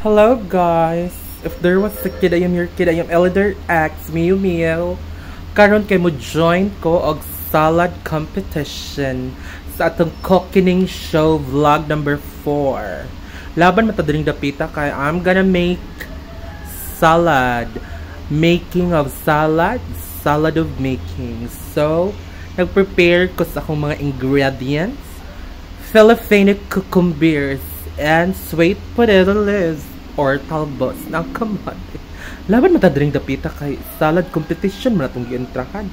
Hello guys! If there was a kid, I am your kid, I am Elder X, Miu Miu. Karon kay mo join ko og salad competition sa atong cooking show vlog number 4. Laban matadring dapita kay I'm gonna make salad. Making of salad, salad of making. So, nag-prepare ko sa akong mga ingredients. Filipino cucumbers and sweet potato or talbos ng kamote. Laban matadring dapita kay salad competition man atong gientrahan.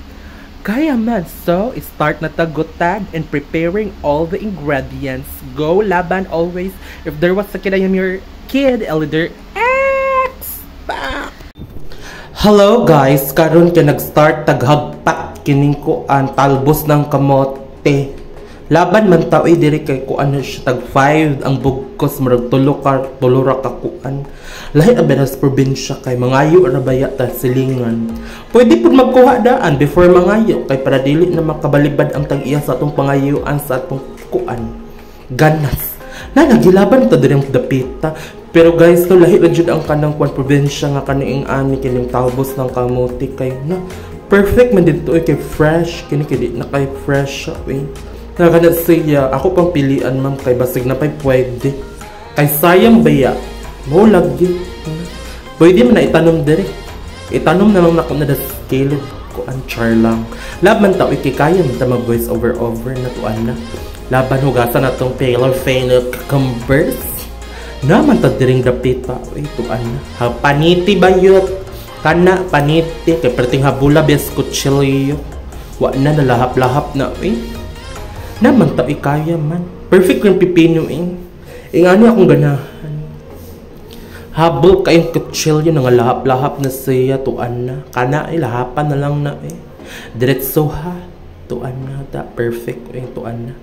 Kaya man, so start na tagutan and preparing all the ingredients. Go laban always. If there was a kid, I am your kid, Elder X. Bah! Hello guys, karon ka nag-start taghagpat kining ko ang talbos ng kamote. Laban man tao eh, diri kay ko ano siya tag 5 ang bugkos murag tulo ka tulo ra ka kuan. Lahi abenas probinsya kay mangayo ra baya ta silingan. Pwede pud magkuha daan before mangayo kay para dili na makabalibad ang tag-iya sa atong pangayuan sa atong kuan. Ganas. Na nagilaban ta diri ang dapita. Pero guys, to lahi ra jud ang kanang kuan probinsya nga kaniing ani kining talbos ng kamote kay na perfect man dito eh, kay fresh kini kay na kay fresh eh. Nagana siya, ako pang pilian ma'am kay basig na pay pwede. Kay sayang baya, mo lagi. Pwede man na itanom dire. Itanom na lang na ko na da scale ko ang char lang. Laban tao ikikaya mo ta mag voice over over na tuan na. Laban hugasan na tong Taylor Fane cucumbers. Naman ta diring dapit pa. Uy, tuan na. Ha, paniti bayot. Kana, paniti. Kay perting habula bias kutsilyo. Wa na nalahap-lahap na. Uy, naman ta ikaya man. Perfect yung pipino eh. Ingani akong ganahan. Habol kayong kutsilyo nga lahap-lahap na siya tuan na. Kana ay lahapan na lang na eh. Diretso ha. Tuan na ta. Perfect eh tuan na.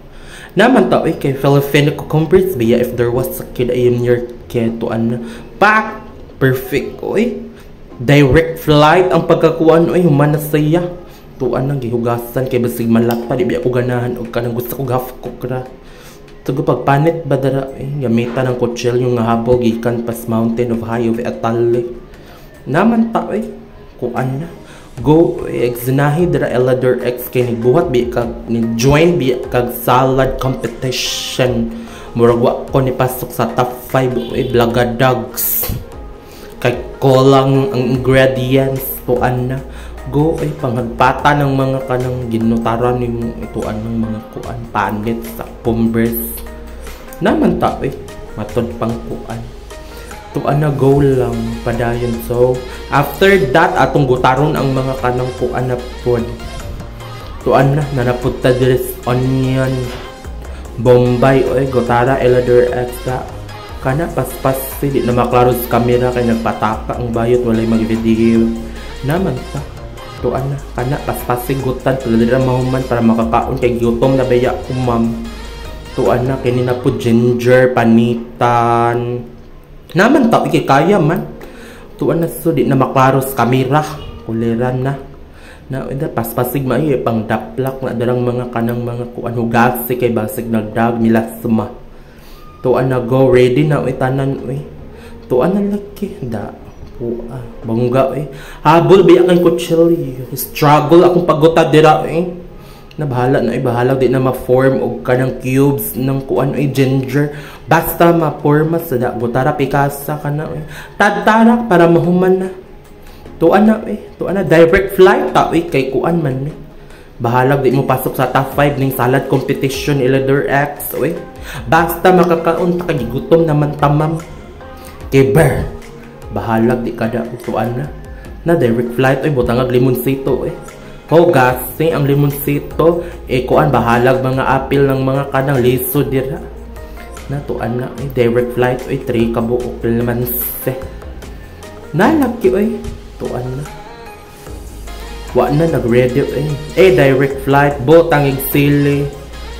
Naman ta eh kay Filipino cucumbers biya if there was a kid am your kid tuan na. Pak! Perfect oy. Direct flight ang pagkakuan oy human na siya tuan nang gihugasan kay basig malat pa di biya ko ganahan? Og kanang gusto ko half cook ra tugo pagpanit ba dara eh, gamitan ng kutsilyo nga habog gikan pas mountain of high of Atali naman ta eh kuan na. Go eh, exinahi dara elador x kay nigbuhat bi kag ni join bi kag salad competition. Murag wa ko ni pasok sa top 5 eh blaga dogs. Kay kulang ang ingredients tuan na go ay panghagpata ng mga kanang ginutaran yung ituan ng mga kuan panit sa pumbers naman ta eh matod pang kuan. Tuan na go lang padayon. So after that atong gutaron ang mga kanang kuan na pod tuan na nanapunta diri onion. Bombay oy gotara elador extra. Kana paspas di na maklaro sa camera kay nagpataka ang bayot walay mag-video. Naman ta tuan na kana paspasig gutan pala dira mahuman para makakaon kay gutom na baya ko ma'am tuan na kini na po ginger panitan. Naman ta iki kaya man. Tuan na so di na maklaros kamera. Kuliran na. Na ida paspasig maayo pang daplak na darang mga kanang mga kuan hugasi kay basig nagdag nila suma. Tuan na go ready na itanan uy. Tuan na laki da po ah, bangga eh. Habol biya kay kutsilyo. Struggle akong paguta dira eh. Nabahala na ibahala di na ma-form og kanang cubes ng kuan ay ginger. Basta ma-forma sa da gutara pikasa kana eh. Tadtarak para mahuman na. Tuan na eh. Tuan na direct flight ta eh kay kuan man eh. Bahalag di mo pasok sa top 5 ning salad competition Elador X eh. Basta makakaon ta kay gutom naman tamam. Kay Bear bahalag di kada utuan na. Na direct flight ay butangag limonsito eh ho gasing ang limonsito eh kuan bahalag mga apil ng mga kanang liso dira na tuan na eh direct flight ay 3 kabuok naman se nalaki ay tuan na. Wa na nag-ready eh eh direct flight botang sili.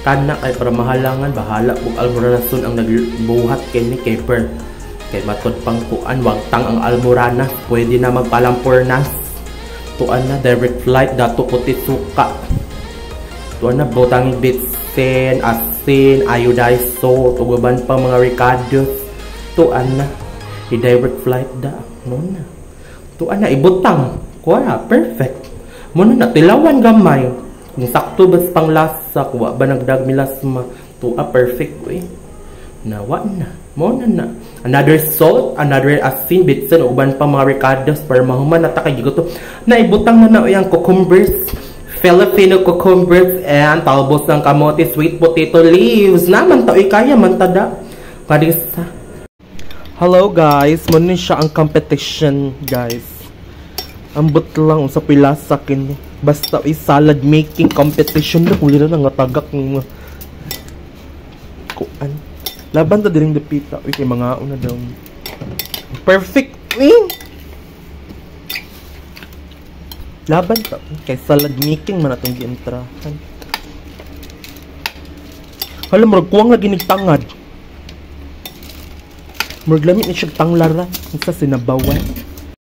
Kana kay para mahalangan bahala ug almorason ang nagbuhat kay ni Keper kay matod pang kuan wag tang ang almoranas. Pwede na magpalampurnas. Tuan na direct flight dato puti suka. Tuan na botang bitsin asin iodized salt ugaban pa mga ricados tuan na i-direct flight da mo na. Tuwa na ibutang. Kuha perfect. Mo na tilawan gamay. Kung sakto ba sa panglasa kuha ba nagdag milasma? Tuwa perfect we nawa na mo na na. Another salt another asin bitsin uban pa mga ricados para mahuman na takay to na na yung cucumbers Filipino cucumbers and talbos ng kamote sweet potato leaves. Naman to kaya man tada kadisa Hello guys, mo siya ang competition guys. Ambot lang sa pila sa akin. Basta i salad making competition. Na huli na nga tagak ng kuan. Laban ta diring dapita. Uy, kay mga una daw. Perfect. Eh. Laban ta. Kay salad making man atong gientrahan. Hala, murag kuwang lagi nagtangad. Murag lamit ni siya tanglara. Isa sinabawan.